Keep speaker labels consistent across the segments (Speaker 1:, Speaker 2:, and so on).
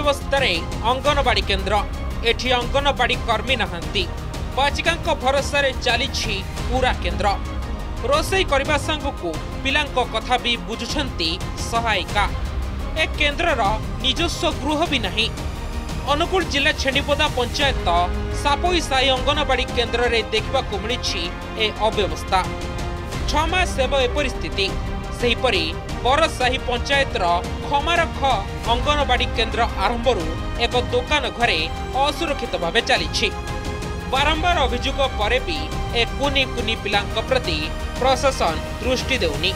Speaker 1: ଅବ୍ୟବସ୍ଥାରେ ଅଙ୍ଗନବାଡି କେନ୍ଦ୍ର। ଏଠି ଅଙ୍ଗନବାଡି କର୍ମୀ ନାହାନ୍ତି। ବାଚିକାଙ୍କ ଭରସାରେ ଚାଲିଛି ପୁରା କେନ୍ଦ୍ର। ରୋଷେଇ କରିବା ସାଙ୍ଗକୁ ପିଲାଙ୍କ କଥା ବି ବୁଝୁଛନ୍ତି ସହାୟିକା। ଏ କେନ୍ଦ୍ରର ନିଜସ୍ୱ ଗୃହ ବି ନାହିଁ। ଅନୁଗୁଳ ଜିଲ୍ଲା ଛେଣ୍ଡିପଦା ପଞ୍ଚାୟତ ସାପୋଇ ସାହି ଅଙ୍ଗନବାଡି କେନ୍ଦ୍ରରେ ଦେଖିବାକୁ ମିଳିଛି ଏ ଅବ୍ୟବସ୍ଥା। ଛଅ ମାସ ହେବ ଏପରି ସ୍ଥିତି। ସେହିପରି ବରସାହି ପଞ୍ଚାୟତର ଖମାରଖ ଅଙ୍ଗନବାଡି କେନ୍ଦ୍ର ଆରମ୍ଭରୁ ଏକ ଦୋକାନ ଘରେ ଅସୁରକ୍ଷିତ ଭାବେ ଚାଲିଛି। ବାରମ୍ବାର ଅଭିଯୋଗ ପରେ ବି ଏ କୁନି କୁନି ପିଲାଙ୍କ ପ୍ରତି ପ୍ରଶାସନ ଦୃଷ୍ଟି ଦେଉନି।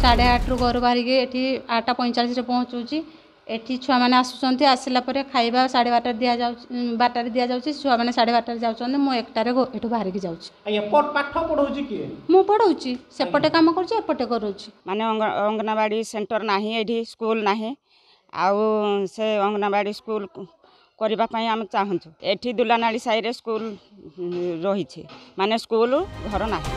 Speaker 2: ସାଢ଼େ ଆଠରୁ ଘରୁ ବାହାରିକି ଏଠି ଆଠଟା ପଇଁଚାଳିଶରେ ପହଞ୍ଚୁଛି। ଏଠି ଛୁଆମାନେ ଆସୁଛନ୍ତି ଆସିଲା ପରେ ଖାଇବା ସାଢ଼େ ବାରଟାରେ ଦିଆଯାଉଛି ଉଁ, ବାରଟାରେ ଦିଆଯାଉଛି ଛୁଆମାନେ ସାଢ଼େ ବାରଟାରେ ଯାଉଛନ୍ତି ମୁଁ ଏକଟାରେ ଘ- ଏଠୁ ବାହାରିକି ଯାଉଛି।
Speaker 3: ଆଜ୍ଞା ପ- ପାଠ ପଢ଼ଉଛି କିଏ?
Speaker 2: ମୁଁ ପଢ଼ଉଛି ସେପଟେ କାମ କରୁଛି ଏପଟେ କରୁଛି।
Speaker 4: ମାନେ ଅଙ୍ଗ- ଅଙ୍ଗନବାଡ଼ି ସେଣ୍ଟର ନାହିଁ ଏଇଠି ସ୍କୁଲ ନାହିଁ। ଆଉ ସେ ଅଙ୍ଗନବାଡ଼ି ସ୍କୁଲ କ- କରିବା ପାଇଁ ଆମେ ଚାହୁଁଛୁ। ଏଠି ଦୁଲାନାଳି ସାହିରେ ସ୍କୁଲ ଉଁ, ରହିଛି। ମାନେ ସ୍କୁଲ ଘର ନାହିଁ।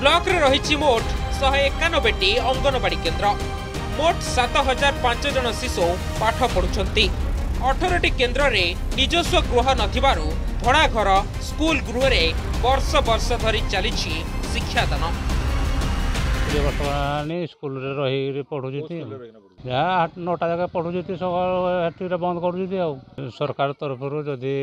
Speaker 1: ବ୍ଲକରେ ରହିଛି ମୋଟ ଶହେ ଏକାନବେଟି ଅଙ୍ଗନବାଡି କେନ୍ଦ୍ର। ମୋଟ ସାତ ହଜାର ପାଞ୍ଚ ଜଣ ଶିଶୁ ପାଠ ପଢୁଛନ୍ତି। ଅଠରଟି କେନ୍ଦ୍ରରେ ନିଜସ୍ୱ ଗୃହ ନଥିବାରୁ ଭଡ଼ା ଘର ସ୍କୁଲ ଗୃହରେ ବର୍ଷ ବର୍ଷ ଧରି ଚାଲିଛି ଶିକ୍ଷାଦାନ।
Speaker 5: ବର୍ତ୍ତମାନ ସ୍କୁଲରେ ରହିକି ପଢ଼ୁଛନ୍ତି ଯାହା ଆଠ ନଅଟା ଜାଗା ପଢ଼ୁଛନ୍ତି ସକାଳ ହେଠିରେ ବନ୍ଦ କରୁଛନ୍ତି ଆଉ। ସରକାର ତରଫରୁ ଯଦି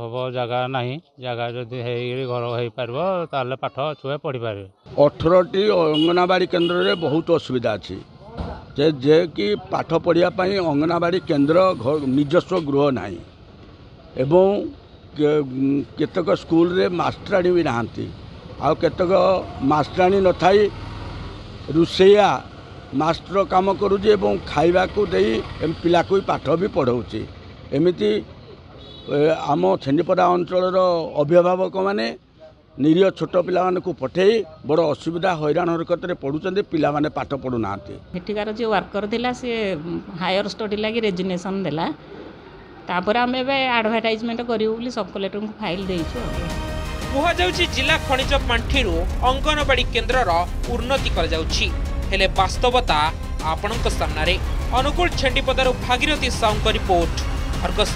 Speaker 5: ହବ ଜାଗା ନାହିଁ ଜାଗା ଯଦି ହେଇକରି ଘର ହେଇପାରିବ ତାହେଲେ ପାଠ ଛୁଆ ପଢ଼ିପାରିବେ।
Speaker 6: ଅଠରଟି ଅଙ୍ଗନବାଡ଼ି କେନ୍ଦ୍ରରେ ବହୁତ ଅସୁବିଧା ଅଛି। ଯେ ଯେ କି ପାଠ ପଢ଼ିବା ପାଇଁ ଅଙ୍ଗନବାଡ଼ି କେନ୍ଦ୍ର ଘ- ନିଜସ୍ୱ ଗୃହ ନାହିଁ ଏବଂ କେ- କେତେକ ସ୍କୁଲରେ ମାଷ୍ଟରାଣୀ ବି ନାହାନ୍ତି। ଆଉ କେତେକ ମାଷ୍ଟରାଣୀ ନଥାଇ ରୋଷେଇଆ ମାଷ୍ଟର କାମ କରୁଛି ଏବଂ ଖାଇବାକୁ ଦେଇ ଏମ୍ ପିଲାକୁ ବି ପାଠ ବି ପଢ଼ଉଛି। ଏମିତି ଏ, ଆମ ଛେଣ୍ଡିପଡ଼ା ଅଞ୍ଚଳର ଅଭିଭାବକମାନେ ନିରୀହ ଛୋଟ ପିଲାମାନଙ୍କୁ ପଠାଇ ବଡ଼ ଅସୁବିଧା ହଇରାଣ ହରକତରେ ପଢ଼ୁଛନ୍ତି ପିଲାମାନେ ପାଠ ପଢ଼ୁନାହାନ୍ତି।
Speaker 7: ଏଠିକାର ଯିଏ ୱାର୍କର ଥିଲା ସିଏ ହାୟର ଷ୍ଟଡି ଲାଗି ରେଜିଗ୍ନେସନ୍ ଦେଲା। ତାପରେ ଆମେ ଏବେ ଆଡ଼ଭର୍ଟାଇଜମେଣ୍ଟ କରିବୁ ବୋଲି ସବ୍ କଲେକ୍ଟରଙ୍କୁ ଫାଇଲ୍ ଦେଇଛୁ ଆଉ।
Speaker 1: କୁହାଯାଉଛି ଜିଲ୍ଲା ଖଣିଜ ପାଣ୍ଠିରୁ ଅଙ୍ଗନବାଡି କେନ୍ଦ୍ରର ଉନ୍ନତି କରାଯାଉଛି। ହେଲେ ବାସ୍ତବତା ଆପଣଙ୍କ ସାମ୍ନାରେ। ଅନୁଗୁଳ ଛେଣ୍ଡିପଦାରୁ ଭାଗିରଥୀ ସାହୁଙ୍କ ରିପୋର୍ଟ ଅର୍ଗସ୍